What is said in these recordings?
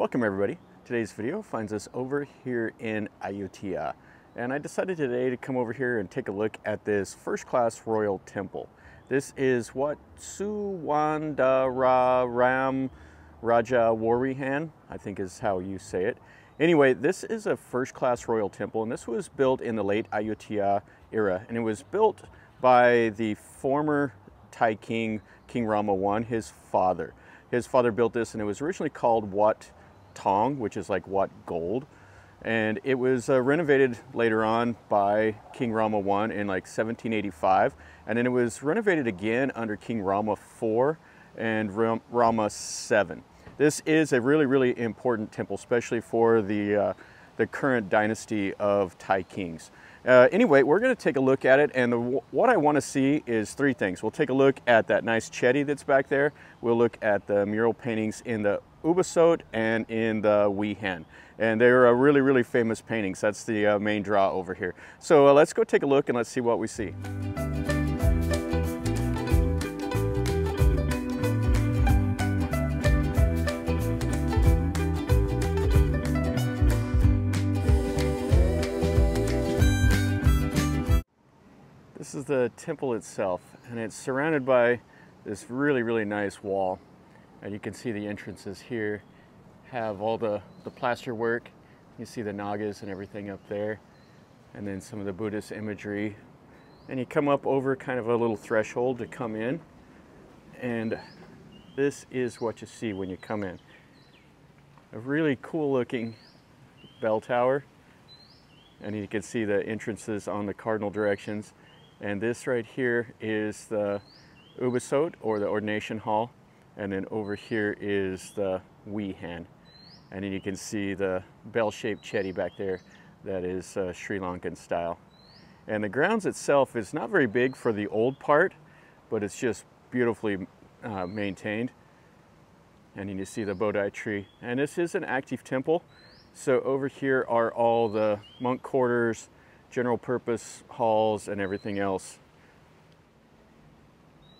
Welcome everybody. Today's video finds us over here in Ayutthaya. And I decided today to come over here and take a look at this first class royal temple. This is Wat Suwandararam Raja Warihan, I think is how you say it. Anyway, this is a first class royal temple and this was built in the late Ayutthaya era and it was built by the former Thai king, King Rama I, his father. His father built this and it was originally called Wat Tong, which is like what Gold. And it was uh, renovated later on by King Rama I in like 1785. And then it was renovated again under King Rama IV and Ram Rama VII. This is a really, really important temple, especially for the, uh, the current dynasty of Thai kings. Uh, anyway, we're going to take a look at it, and the, what I want to see is three things. We'll take a look at that nice chedi that's back there. We'll look at the mural paintings in the Ubosot and in the Wihan. And they're uh, really, really famous paintings. That's the uh, main draw over here. So uh, let's go take a look and let's see what we see. This is the temple itself, and it's surrounded by this really, really nice wall. And you can see the entrances here have all the, the plaster work. You see the Nagas and everything up there, and then some of the Buddhist imagery. And you come up over kind of a little threshold to come in, and this is what you see when you come in. A really cool looking bell tower, and you can see the entrances on the cardinal directions. And this right here is the Ubosot or the ordination hall. And then over here is the Wihan. And then you can see the bell-shaped chedi back there that is uh, Sri Lankan style. And the grounds itself is not very big for the old part, but it's just beautifully uh, maintained. And then you see the Bodhi tree. And this is an active temple. So over here are all the monk quarters, general purpose halls, and everything else.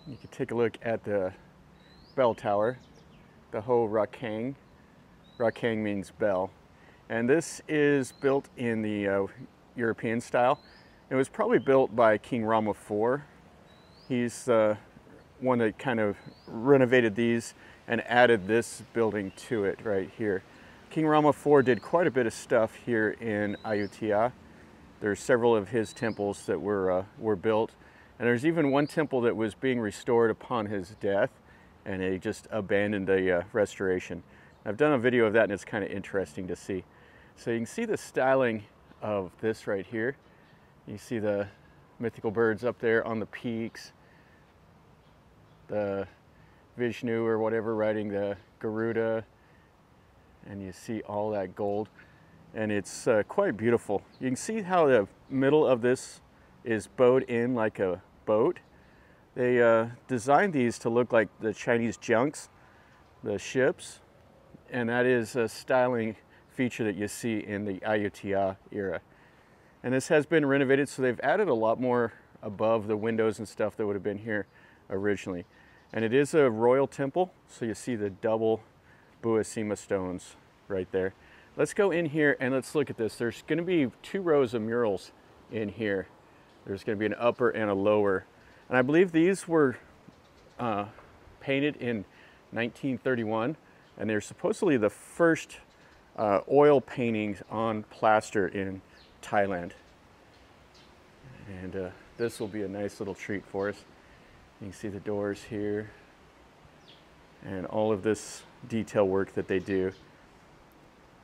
You can take a look at the bell tower, the Ho Rakang. Rakang means bell. And this is built in the uh, European style. It was probably built by King Rama IV. He's the uh, one that kind of renovated these and added this building to it right here. King Rama IV did quite a bit of stuff here in Ayutthaya. There's several of his temples that were, uh, were built. And there's even one temple that was being restored upon his death and they just abandoned the uh, restoration. I've done a video of that and it's kind of interesting to see. So you can see the styling of this right here. You see the mythical birds up there on the peaks, the Vishnu or whatever riding the Garuda, and you see all that gold. And it's uh, quite beautiful. You can see how the middle of this is bowed in like a boat. They uh, designed these to look like the Chinese junks, the ships, and that is a styling feature that you see in the Ayutthaya era. And this has been renovated, so they've added a lot more above the windows and stuff that would have been here originally. And it is a royal temple, so you see the double Buasima stones right there. Let's go in here and let's look at this. There's gonna be two rows of murals in here. There's gonna be an upper and a lower. And I believe these were uh, painted in 1931 and they're supposedly the first uh, oil paintings on plaster in Thailand. And uh, this will be a nice little treat for us. You can see the doors here and all of this detail work that they do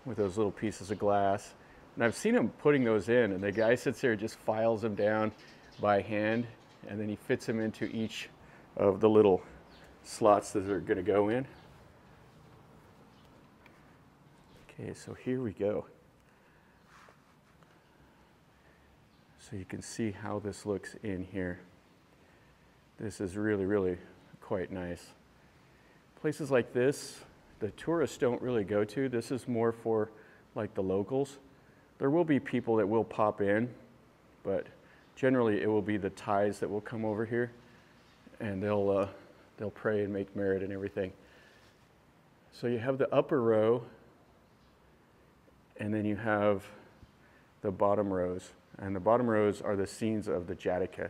with those little pieces of glass. And I've seen him putting those in and the guy sits there and just files them down by hand and then he fits them into each of the little slots that they're going to go in. Okay, so here we go. So you can see how this looks in here. This is really, really quite nice. Places like this, the tourists don't really go to. This is more for like the locals. There will be people that will pop in, but generally it will be the Thais that will come over here and they'll, uh, they'll pray and make merit and everything. So you have the upper row And then you have the bottom rows. And the bottom rows are the scenes of the Jataka.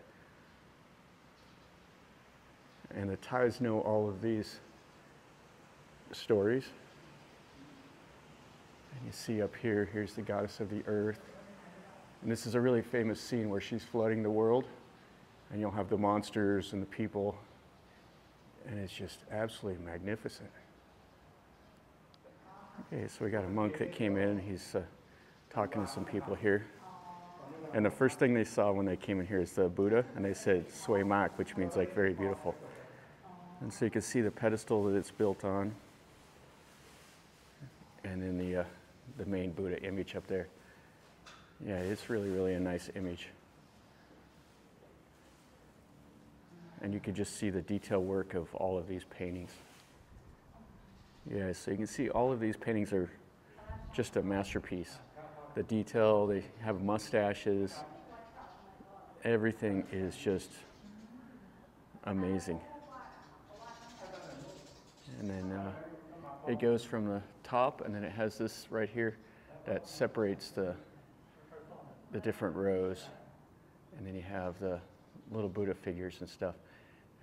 And the Thais know all of these stories. And you see up here, here's the goddess of the earth. And this is a really famous scene where she's flooding the world. And you'll have the monsters and the people. And it's just absolutely magnificent. Okay, so we got a monk that came in. He's uh, talking to some people here. And the first thing they saw when they came in here is the Buddha, and they said Sway Mak, which means like very beautiful. And so you can see the pedestal that it's built on, and then the, uh, the main Buddha image up there. Yeah, it's really, really a nice image. And you can just see the detail work of all of these paintings. Yeah, so you can see all of these paintings are just a masterpiece. The detail, they have mustaches. Everything is just amazing. And then uh, it goes from the top, and then it has this right here that separates the, the different rows. And then you have the little Buddha figures and stuff.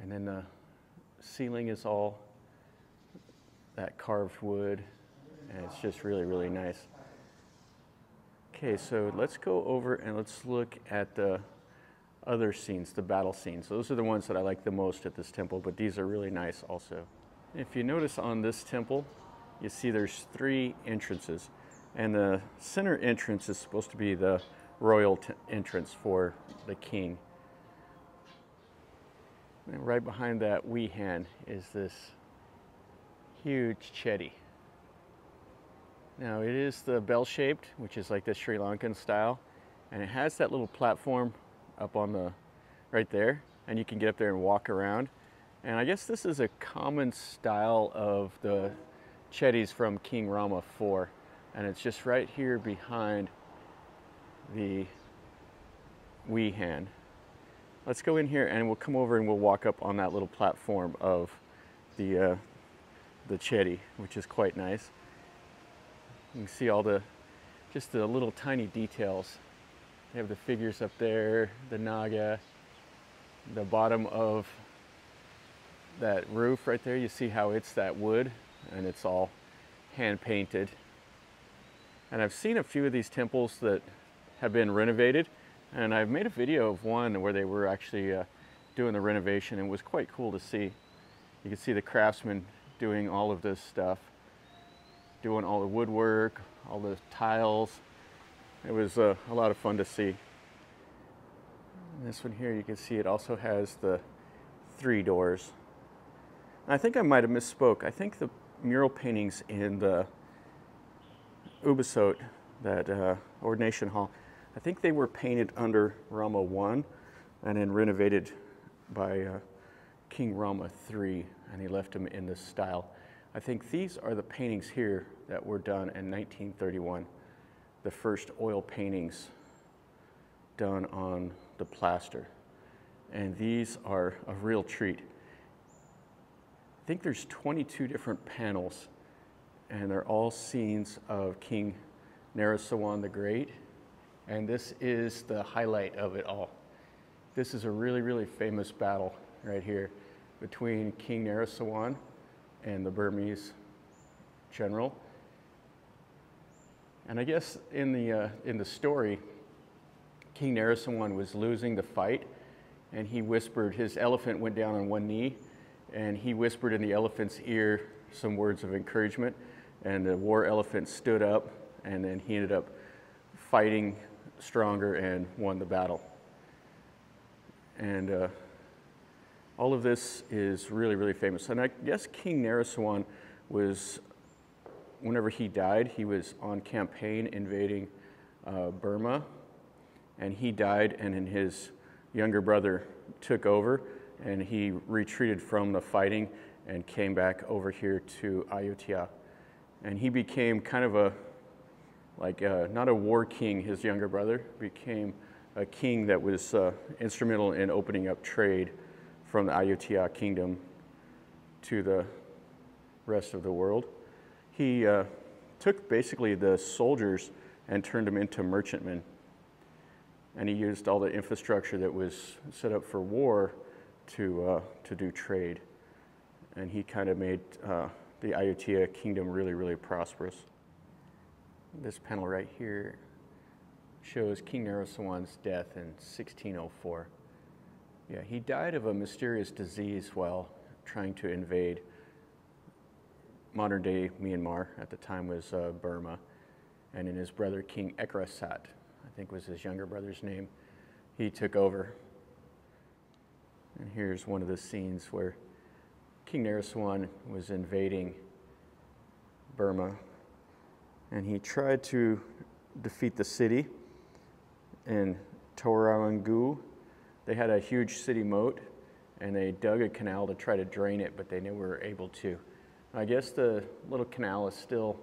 And then the ceiling is all that carved wood, and it's just really, really nice. Okay, so let's go over and let's look at the other scenes, the battle scenes. So those are the ones that I like the most at this temple, but these are really nice also. If you notice on this temple, you see there's three entrances, and the center entrance is supposed to be the royal entrance for the king. And right behind that Wihan is this huge chedi. Now it is the bell-shaped, which is like the Sri Lankan style, and it has that little platform up on the, right there, and you can get up there and walk around. And I guess this is a common style of the chedis from King Rama IV, and it's just right here behind the Wihan. Let's go in here and we'll come over and we'll walk up on that little platform of the, uh, the chedi, which is quite nice. You can see all the, just the little tiny details. They have the figures up there, the naga, the bottom of that roof right there. You see how it's that wood and it's all hand painted. And I've seen a few of these temples that have been renovated and I've made a video of one where they were actually uh, doing the renovation and it was quite cool to see. You can see the craftsmen doing all of this stuff doing all the woodwork, all the tiles. It was uh, a lot of fun to see. And this one here, you can see it also has the three doors. I think I might have misspoke. I think the mural paintings in the Ubosot, that uh, ordination hall, I think they were painted under Rama I and then renovated by uh, King Rama III, and he left them in this style. I think these are the paintings here that were done in 1931, the first oil paintings done on the plaster. And these are a real treat. I think there's 22 different panels, and they're all scenes of King Naresuan the Great. And this is the highlight of it all. This is a really, really famous battle right here between King Naresuan and the Burmese general. And I guess in the, uh, in the story, King Naresuan was losing the fight, and he whispered, his elephant went down on one knee, and he whispered in the elephant's ear some words of encouragement, and the war elephant stood up, and then he ended up fighting stronger and won the battle. And uh, all of this is really, really famous. And I guess King Naresuan was, whenever he died, he was on campaign invading uh, Burma. And he died, and then his younger brother took over, and he retreated from the fighting and came back over here to Ayutthaya. And he became kind of a, like, a, uh, not a war king, his younger brother, became a king that was uh, instrumental in opening up trade from the Ayutthaya kingdom to the rest of the world. He uh, took basically the soldiers and turned them into merchantmen. And he used all the infrastructure that was set up for war to, uh, to do trade. And he kind of made uh, the Ayutthaya kingdom really, really prosperous. This panel right here shows King Naresuan's death in 1604. Yeah, he died of a mysterious disease while trying to invade modern day Myanmar, at the time was uh, Burma, and in his brother King Ekrasat, I think was his younger brother's name, he took over. And here's one of the scenes where King Naresuan was invading Burma, and he tried to defeat the city in Tawarangu. They had a huge city moat, and they dug a canal to try to drain it, but they never were able to. I guess the little canal is still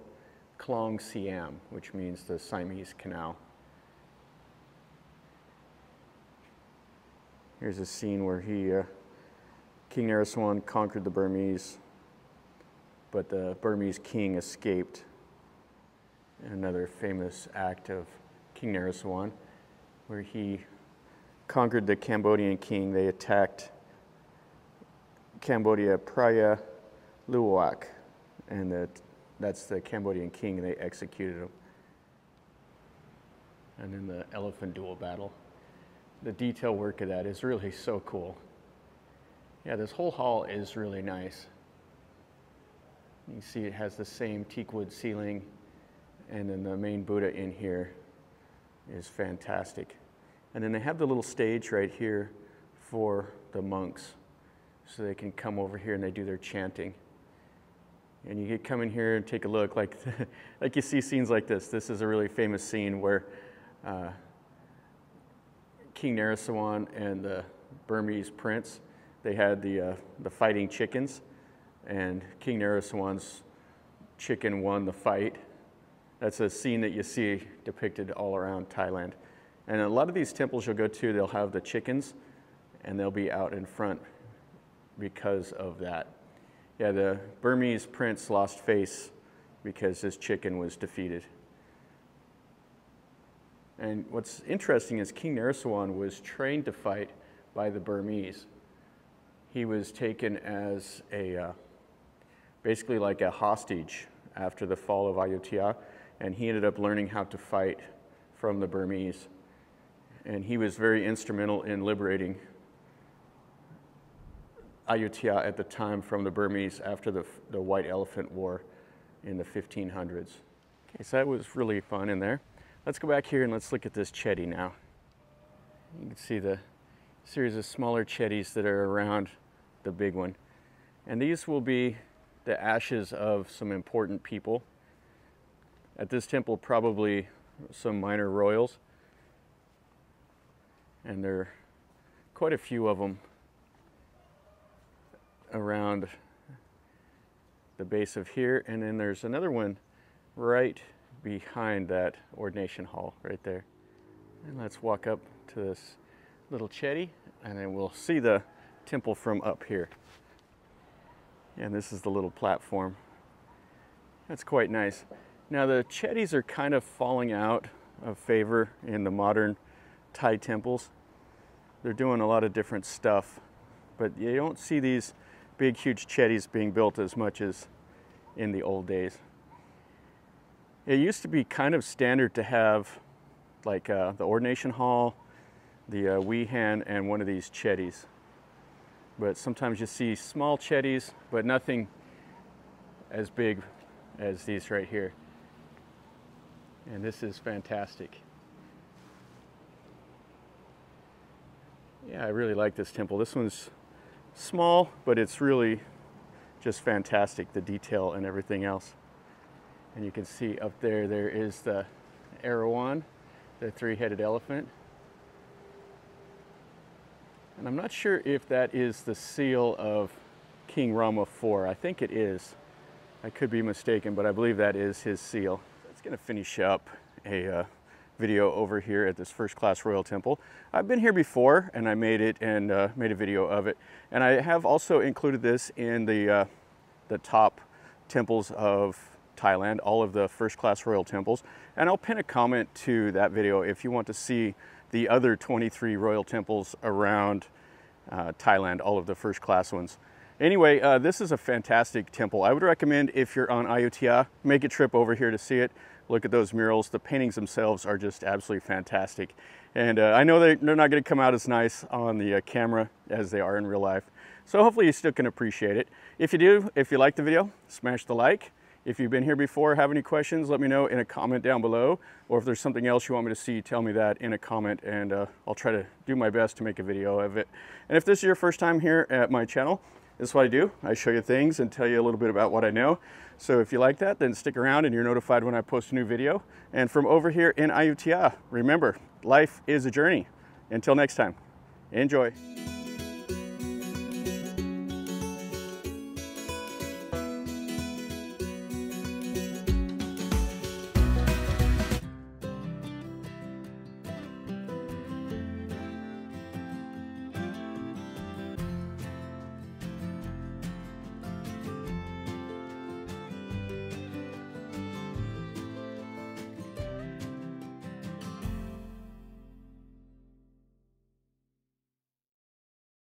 Klong Siam, which means the Siamese Canal. Here's a scene where he, uh, King Naresuan conquered the Burmese, but the Burmese king escaped. Another famous act of King Naresuan, where he conquered the Cambodian king. They attacked Cambodia Praia Luwak, and that's the Cambodian king, they executed him. And then the elephant duel battle. The detail work of that is really so cool. Yeah, this whole hall is really nice. You see it has the same teak wood ceiling, and then the main Buddha in here is fantastic. And then they have the little stage right here for the monks, so they can come over here and they do their chanting and you could come in here and take a look like like you see scenes like this this is a really famous scene where uh, king Naresuan and the burmese prince they had the, uh, the fighting chickens and king Naresuan's chicken won the fight. That's a scene that you see depicted all around thailand. And a lot of these temples you'll go to they'll have the chickens and they'll be out in front because of that. Yeah, the Burmese prince lost face because his chicken was defeated. And what's interesting is King Naresuan was trained to fight by the Burmese. He was taken as a, uh, basically like a hostage after the fall of Ayutthaya, and he ended up learning how to fight from the Burmese. And he was very instrumental in liberating Ayutthaya at the time from the Burmese after the, the White Elephant War in the 1500s. Okay, so that was really fun in there. Let's go back here and let's look at this chedi now. You can see the series of smaller chedis that are around the big one. And these will be the ashes of some important people. At this temple, probably some minor royals. And there are quite a few of them around the base of here. And then there's another one right behind that ordination hall right there. And let's walk up to this little chedi and then we'll see the temple from up here. And this is the little platform. That's quite nice. Now the chedis are kind of falling out of favor in the modern Thai temples. They're doing a lot of different stuff, but you don't see these big, huge chedis being built as much as in the old days. It used to be kind of standard to have like uh, the ordination hall, the uh, and one of these chedis. But sometimes you see small chedis, but nothing as big as these right here. And this is fantastic. Yeah, I really like this temple. This one's small, but it's really just fantastic, the detail and everything else. And you can see up there, there is the Erawan, the three-headed elephant. And I'm not sure if that is the seal of King Rama IV. I think it is. I could be mistaken, but I believe that is his seal. That's gonna finish up a uh, video over here at this first class Royal Temple. I've been here before and I made it and uh, made a video of it. And I have also included this in the, uh, the top temples of Thailand, all of the first class royal temples. And I'll pin a comment to that video if you want to see the other 23 royal temples around uh, Thailand, all of the first class ones. Anyway, uh, this is a fantastic temple. I would recommend if you're on Ayutthaya, make a trip over here to see it. Look at those murals. The paintings themselves are just absolutely fantastic. And uh, I know they're not going to come out as nice on the uh, camera as they are in real life. So hopefully you still can appreciate it. If you do, if you like the video, smash the like. If you've been here before, have any questions, let me know in a comment down below. Or if there's something else you want me to see, tell me that in a comment and uh, I'll try to do my best to make a video of it. And if this is your first time here at my channel, this is what I do. I show you things and tell you a little bit about what I know. So if you like that, then stick around and you're notified when I post a new video. And from over here in Ayutthaya, remember, life is a journey. Until next time, enjoy.